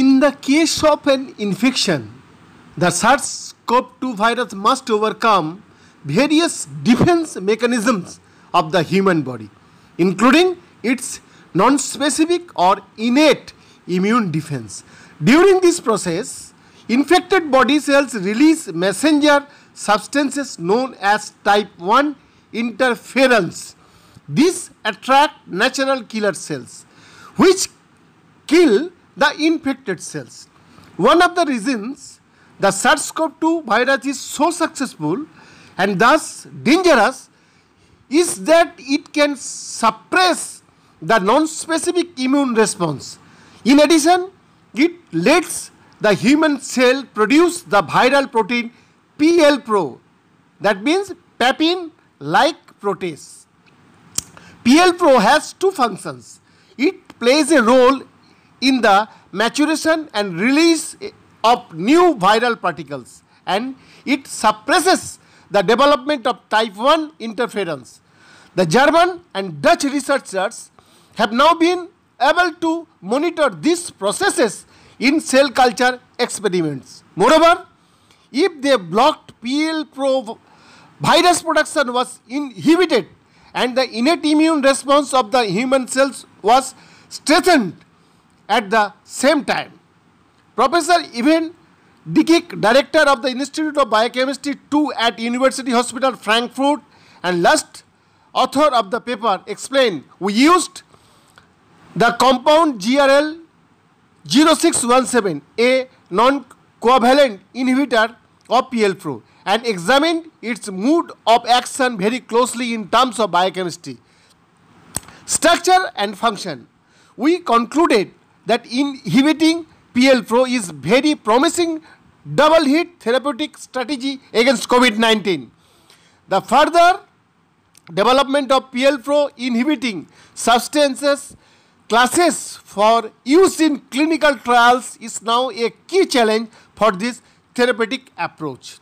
In the case of an infection, the SARS-CoV-2 virus must overcome various defense mechanisms of the human body, including its non-specific or innate immune defense. During this process, infected body cells release messenger substances known as type 1 interferons. These attract natural killer cells, which kill the infected cells. One of the reasons the SARS-CoV-2 virus is so successful and thus dangerous is that it can suppress the non-specific immune response. In addition, it lets the human cell produce the viral protein PL-PRO that means papain-like protease. PL-PRO has two functions. It plays a role in the maturation and release of new viral particles and it suppresses the development of type 1 interferons. The German and Dutch researchers have now been able to monitor these processes in cell culture experiments. Moreover, if they blocked PL-PRO virus production was inhibited and the innate immune response of the human cells was strengthened at the same time. Professor Ivan Dickich, director of the Institute of Biochemistry 2 at University Hospital Frankfurt and last author of the paper explained, we used the compound GRL 0617, a non-covalent inhibitor of PL-PRO and examined its mode of action very closely in terms of biochemistry, structure and function. We concluded that inhibiting PL-PRO is very promising double hit therapeutic strategy against COVID-19. The further development of PL-PRO inhibiting substances classes for use in clinical trials is now a key challenge for this therapeutic approach.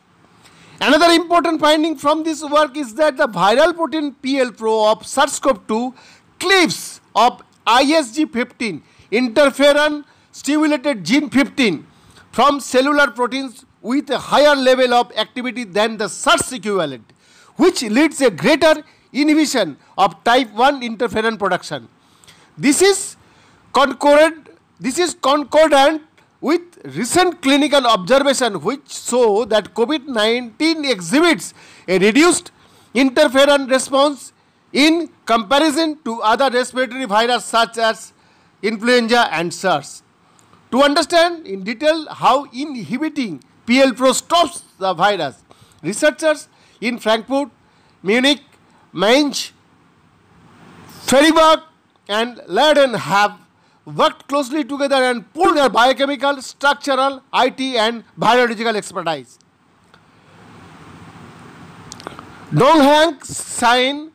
Another important finding from this work is that the viral protein PL-PRO of SARS-CoV-2 cleaves of ISG15 interferon stimulated gene 15 from cellular proteins with a higher level of activity than the SARS equivalent, which leads a greater inhibition of type 1 interferon production. This is concordant, this is concordant with recent clinical observation which show that COVID-19 exhibits a reduced interferon response in comparison to other respiratory virus such as influenza and SARS. To understand in detail how inhibiting PL-PRO stops the virus, researchers in Frankfurt, Munich, Mainz, Freiburg and Leiden have worked closely together and pooled their biochemical, structural, IT and biological expertise. Donghang Sain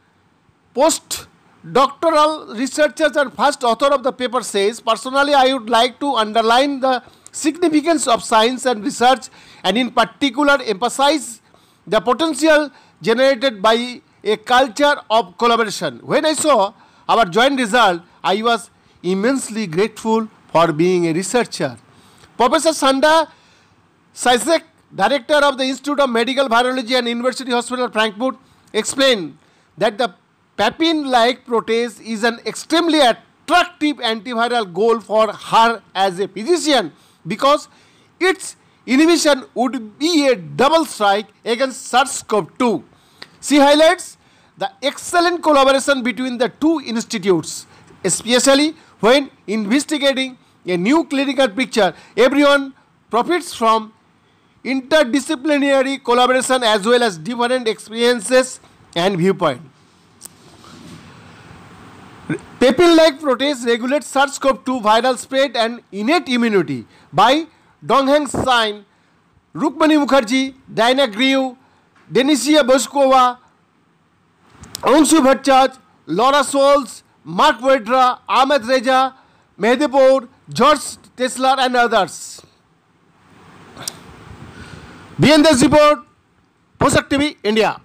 post doctoral researchers and first author of the paper says, personally I would like to underline the significance of science and research and in particular emphasize the potential generated by a culture of collaboration. When I saw our joint result, I was immensely grateful for being a researcher. Professor Sanda Sisek, director of the Institute of Medical Virology and University Hospital Frankfurt, explained that the papain-like protease is an extremely attractive antiviral goal for her as a physician because its inhibition would be a double strike against SARS-CoV-2. She highlights the excellent collaboration between the two institutes, especially when investigating a new clinical picture. Everyone profits from interdisciplinary collaboration as well as different experiences and viewpoint. Papain-like protease regulates SARS-CoV-2 viral spread and innate immunity by Dongheng Sain, Rukmani Mukherjee, Diana Grew, Denisia Boskova, Anshu Bhattacharya, Laura Soules, Mark Vedra, Ahmed Reza, Mehdipour, George Tesler and others. BNDS report, Posak TV, India.